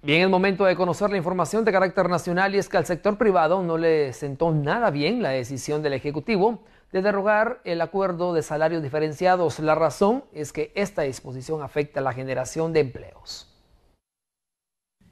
Bien, el momento de conocer la información de carácter nacional y es que al sector privado no le sentó nada bien la decisión del Ejecutivo de derogar el acuerdo de salarios diferenciados. La razón es que esta disposición afecta a la generación de empleos.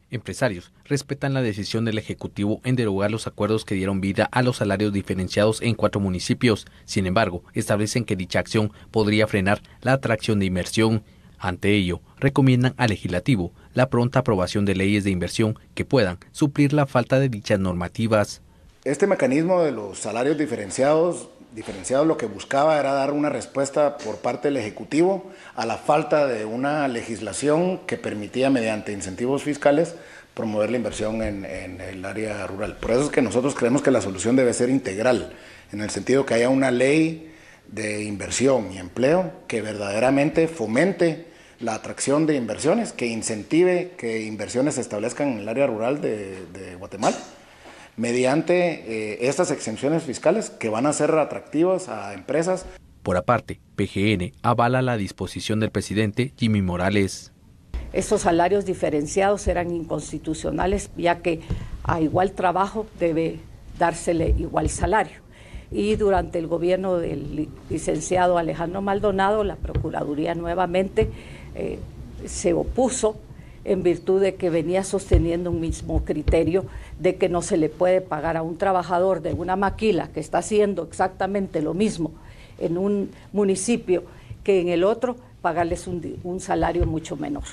Empresarios respetan la decisión del Ejecutivo en derogar los acuerdos que dieron vida a los salarios diferenciados en cuatro municipios. Sin embargo, establecen que dicha acción podría frenar la atracción de inversión. Ante ello, recomiendan al legislativo la pronta aprobación de leyes de inversión que puedan suplir la falta de dichas normativas. Este mecanismo de los salarios diferenciados diferenciados lo que buscaba era dar una respuesta por parte del Ejecutivo a la falta de una legislación que permitía mediante incentivos fiscales promover la inversión en, en, el área rural. Por eso es que nosotros creemos que la solución debe ser integral, en el sentido que haya una ley de inversión y empleo que verdaderamente fomente la atracción de inversiones, que incentive que inversiones se establezcan en el área rural de, de Guatemala mediante eh, estas exenciones fiscales que van a ser atractivas a empresas. Por aparte, PGN avala la disposición del presidente Jimmy Morales. Estos salarios diferenciados eran inconstitucionales ya que a igual trabajo debe dársele igual salario. Y durante el gobierno del licenciado Alejandro Maldonado, la Procuraduría nuevamente eh, se opuso en virtud de que venía sosteniendo un mismo criterio de que no se le puede pagar a un trabajador de una maquila que está haciendo exactamente lo mismo en un municipio que en el otro, pagarles un, un salario mucho menor.